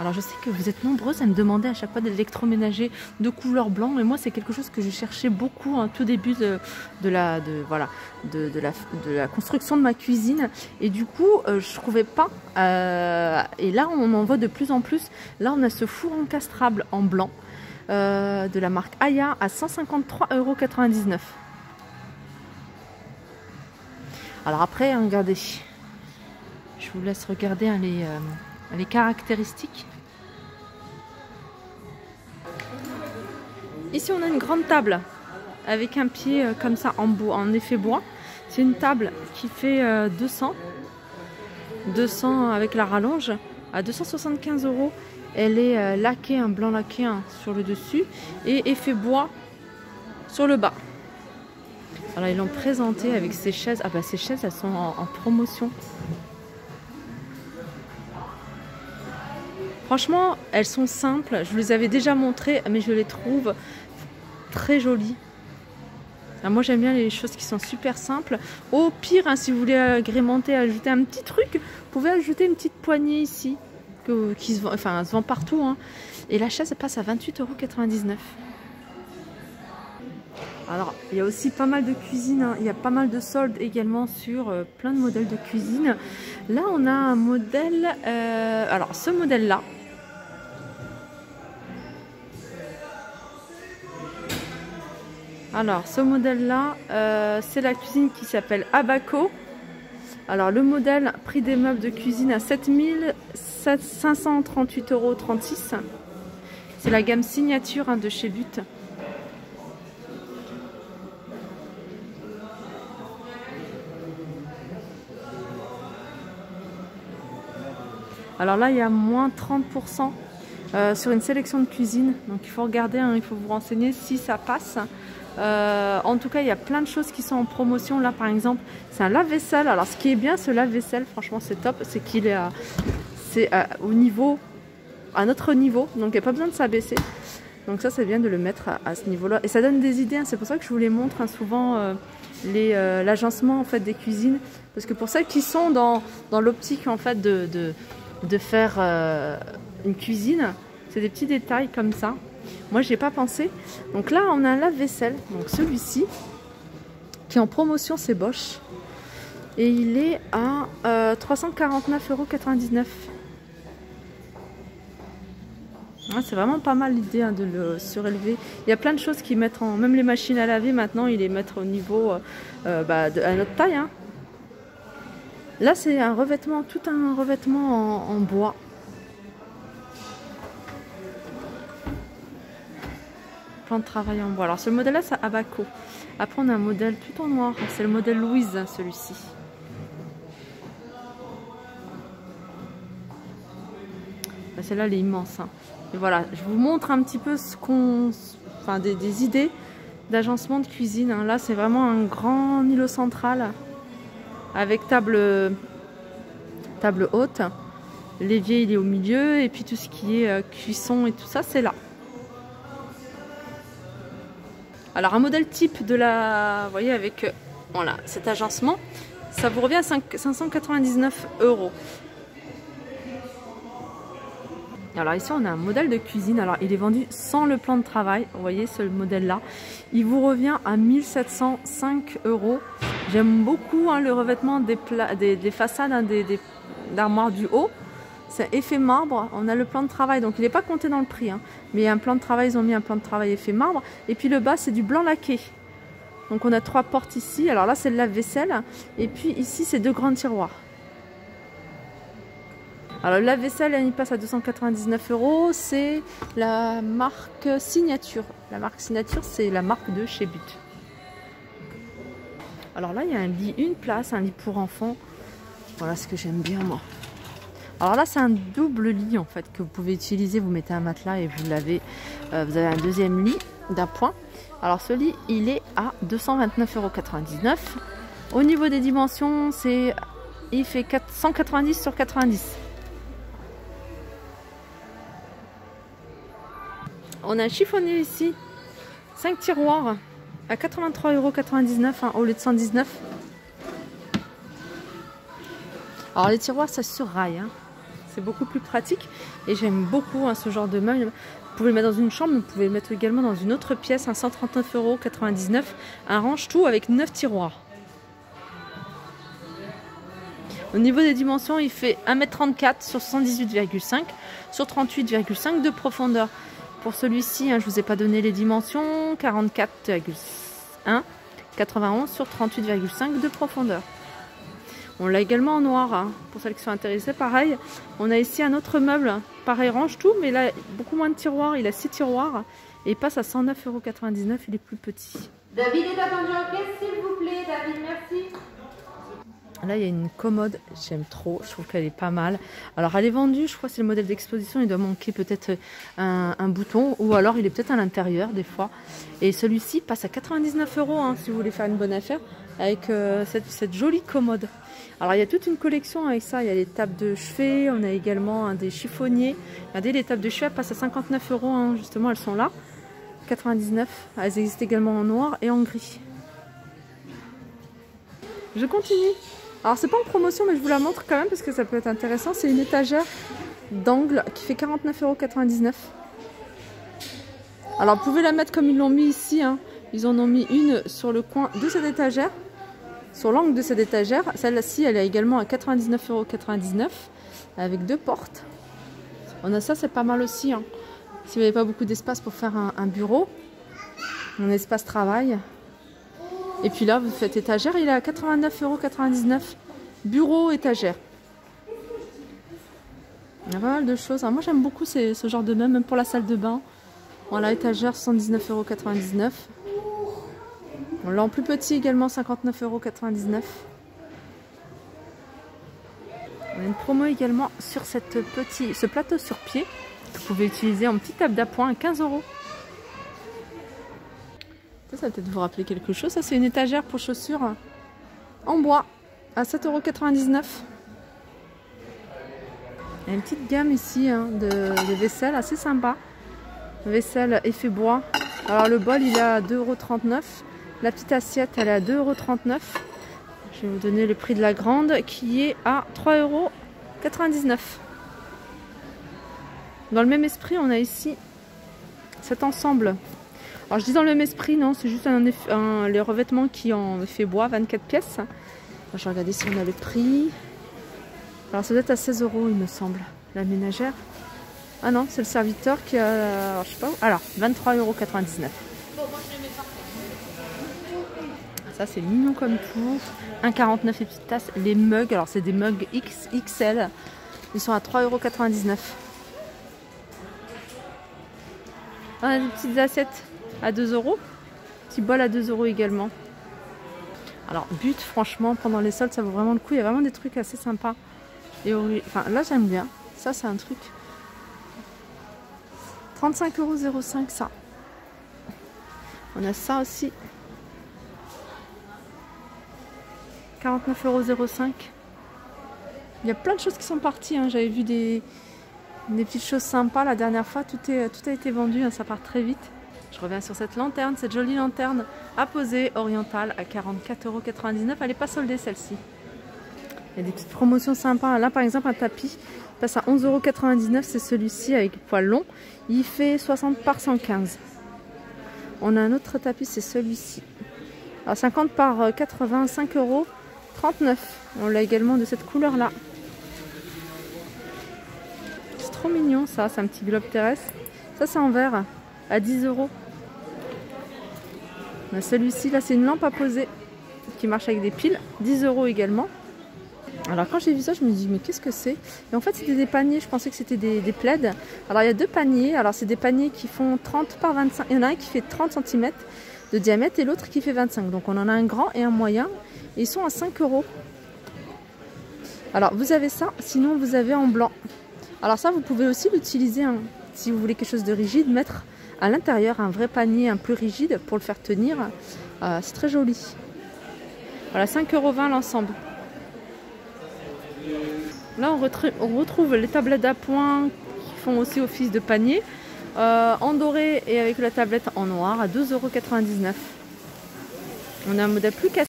Alors je sais que vous êtes nombreuses à me demander à chaque fois des électroménagers de couleur blanc, mais moi c'est quelque chose que je cherchais beaucoup en tout début de, la, voilà, de, la, construction de ma cuisine. Et du coup, euh, je trouvais pas. Euh, et là, on en voit de plus en plus. Là, on a ce four encastrable en blanc euh, de la marque Aya à 153,99€. Alors après, regardez. Je vous laisse regarder hein, les, les caractéristiques. Ici, on a une grande table avec un pied euh, comme ça en en effet bois. C'est une table qui fait 200, euh, 200 avec la rallonge à 275 euros. Elle est euh, laquée, un blanc laqué sur le dessus et effet bois sur le bas. Alors ils l'ont présenté avec ces chaises. Ah bah ces chaises elles sont en promotion. Franchement, elles sont simples. Je vous les avais déjà montrées, mais je les trouve très jolies. moi, j'aime bien les choses qui sont super simples. Au pire, hein, si vous voulez agrémenter, ajouter un petit truc, vous pouvez ajouter une petite poignée ici, qui se vend, enfin, se vend partout. Hein. Et la chaise passe à 28,99€. Alors, il y a aussi pas mal de cuisine, hein. il y a pas mal de soldes également sur euh, plein de modèles de cuisine. Là, on a un modèle, euh, alors ce modèle-là, Alors, ce modèle-là, euh, c'est la cuisine qui s'appelle Abaco. Alors, le modèle, prix des meubles de cuisine à 7538,36 euros. C'est la gamme signature hein, de chez But. Alors là, il y a moins 30% euh, sur une sélection de cuisine. Donc il faut regarder, hein, il faut vous renseigner si ça passe. Euh, en tout cas, il y a plein de choses qui sont en promotion. Là, par exemple, c'est un lave-vaisselle. Alors, ce qui est bien, ce lave-vaisselle, franchement, c'est top. C'est qu'il est, à, c'est au niveau, à notre niveau. Donc, il n'y a pas besoin de s'abaisser. Donc, ça, c'est bien de le mettre à, ce niveau-là. Et ça donne des idées. Hein. C'est pour ça que je vous les montre hein, souvent. Euh, euh, l'agencement en fait des cuisines parce que pour celles qui sont dans, dans l'optique en fait de, de faire une cuisine c'est des petits détails comme ça moi, j'ai pas pensé. Donc là, on a un lave-vaisselle. Donc celui-ci, qui est en promotion, c'est Bosch. Et il est à euh, 349,99€. c'est vraiment pas mal l'idée hein, de le surélever. Il y a plein de choses qui mettent en... Même les machines à laver, maintenant, ils les mettent au niveau... Euh, euh, bah, de, à notre taille. Hein. Là, c'est un revêtement, tout un revêtement en bois. De travail en bois. Alors ce modèle-là, c'est Abaco. Après, on a un modèle tout en noir. C'est le modèle Louise, celui-ci. Celle-là, elle est immense. Hein. Et voilà, je vous montre un petit peu ce qu'on... Enfin, des, idées d'agencement de cuisine. Hein. Là, c'est vraiment un grand îlot central avec table, table haute. L'évier, il est au milieu. Et puis tout ce qui est euh, cuisson et tout ça, c'est là. Alors un modèle type de la, vous voyez avec euh, voilà, cet agencement, ça vous revient à 599 euros. Alors ici on a un modèle de cuisine, alors il est vendu sans le plan de travail, vous voyez ce modèle là, il vous revient à 1705 euros. J'aime beaucoup hein, le revêtement des, des, façades hein, des armoires du haut, c'est effet marbre. On a le plan de travail, donc il n'est pas compté dans le prix. Hein. Mais un plan de travail, ils ont mis un plan de travail effet marbre. Et puis le bas, c'est du blanc laqué. Donc on a trois portes ici. Alors là, c'est le lave-vaisselle. Et puis ici, c'est deux grands tiroirs. Alors le lave-vaisselle, il passe à 299 euros. C'est la marque Signature. La marque Signature, c'est la marque de chez But. Alors là, il y a un lit, une place, un lit pour enfants. Voilà ce que j'aime bien moi. Alors là, c'est un double lit en fait que vous pouvez utiliser. Vous mettez un matelas et vous l'avez. Euh, vous avez un deuxième lit d'un point. Alors ce lit, il est à 229,99€. Au niveau des dimensions, c'est il fait 190 sur 90. On a un chiffonnier ici, 5 tiroirs à 83,99€ hein, au lieu de 119. Alors les tiroirs, ça se rail. Hein. C'est beaucoup plus pratique et j'aime beaucoup hein, ce genre de meuble. Vous pouvez le mettre dans une chambre, vous pouvez le mettre également dans une autre pièce, un 139,99€. Un range tout avec 9 tiroirs. Au niveau des dimensions, il fait 1m34 sur 78,5 sur 38,5 de profondeur. Pour celui-ci, hein, je ne vous ai pas donné les dimensions, 44,1, 91 sur 38,5 de profondeur. On l'a également en noir, hein. pour celles qui sont intéressées, pareil. On a ici un autre meuble, pareil, range tout, mais là, beaucoup moins de tiroirs, il a 6 tiroirs, et il passe à 109,99€, il est plus petit. David est attendu en caisse, s'il vous plaît, David, merci. Là, il y a une commode, j'aime trop, je trouve qu'elle est pas mal. Alors, elle est vendue, je crois que c'est le modèle d'exposition, il doit manquer peut-être un, bouton, ou alors il est peut-être à l'intérieur des fois. Et celui-ci passe à 99 euros hein, si vous voulez faire une bonne affaire, avec euh, cette, jolie commode. Alors, il y a toute une collection avec ça, il y a les tables de chevet, on a également des chiffonniers. Regardez, les tables de chevet passent à 59 euros, hein, justement, elles sont là. 99, elles existent également en noir et en gris. Je continue. Alors c'est pas en promotion mais je vous la montre quand même parce que ça peut être intéressant. C'est une étagère d'angle qui fait 49,99€. Alors vous pouvez la mettre comme ils l'ont mis ici. Hein. Ils en ont mis une sur le coin de cette étagère. Sur l'angle de cette étagère. Celle-ci elle est également à 99,99€ avec deux portes. On a ça, c'est pas mal aussi. Hein. Si vous n'avez pas beaucoup d'espace pour faire un, un bureau, un espace travail, et puis là, vous faites étagère, il est à 89,99€. Bureau, étagère. Il y a pas mal de choses. moi, j'aime beaucoup ce genre de meubles, même pour la salle de bain. Voilà, étagère, 79,99€. On l'a en plus petit également, 59,99€. On a une promo également sur cette petit, ce plateau sur pied que vous pouvez utiliser en petite table d'appoint à 15 euros. Ça, va peut-être vous rappeler quelque chose. Ça, c'est une étagère pour chaussures en bois à 7,99€. Il y a une petite gamme ici hein, de, de, vaisselle assez sympa. Vaisselle effet bois. Alors le bol il est à 2,39€. La petite assiette elle est à 2,39€. Je vais vous donner le prix de la grande qui est à 3,99€. Dans le même esprit on a ici cet ensemble alors je dis dans le même esprit, non, c'est juste un, les revêtements qui ont fait bois, 24 pièces. je vais regarder si on a le prix. Alors ça doit être à 16 euros il me semble, la ménagère. Ah non, c'est le serviteur qui a, alors, je sais pas alors 23,99 euros. Ça c'est mignon comme tout. 1,49 les petites tasses. Les mugs, alors c'est des mugs XXL. Ils sont à 3,99 euros. On a des petites assiettes à 2 euros. Petit bol à 2 euros également. Alors, but, franchement, pendant les soldes, ça vaut vraiment le coup. Il y a vraiment des trucs assez sympas. Et enfin, là, j'aime bien. Ça, c'est un truc. 35,05€ ça. On a ça aussi. 49,05€. Il y a plein de choses qui sont parties. Hein. J'avais vu des, des petites choses sympas la dernière fois. Tout, a été vendu. Hein. Ça part très vite. Je reviens sur cette lanterne, cette jolie lanterne à poser orientale à 44,99€. Elle n'est pas soldée celle-ci. Il y a des petites promotions sympas. Là par exemple un tapis passe à 11,99€. C'est celui-ci avec poil long. Il fait 60 par 115. On a un autre tapis, c'est celui-ci. Alors 50 par 85,39€. On l'a également de cette couleur là. C'est mignon ça, c'est un petit globe terrestre. Ça c'est en verre à 10 euros. Celui-ci, là, c'est une lampe à poser qui marche avec des piles. 10 euros également. Alors quand j'ai vu ça, je me dis mais qu'est-ce que c'est? Et en fait c'était des paniers, je pensais que c'était des, des plaids. Alors il y a deux paniers, alors c'est des paniers qui font 30 par 25. Il y en a un qui fait 30 cm de diamètre et l'autre qui fait 25. Donc on en a un grand et un moyen. Et ils sont à 5 euros. Alors vous avez ça, sinon vous avez en blanc. Alors ça vous pouvez aussi l'utiliser hein, si vous voulez quelque chose de rigide, mettre à l'intérieur un vrai panier un peu rigide pour le faire tenir. Euh, c'est très joli. Voilà, 5,20€ l'ensemble. Là, on, retrouve les tablettes d'appoint qui font aussi office de panier. Euh, en doré et avec la tablette en noir à 2,99€. On a un modèle plus,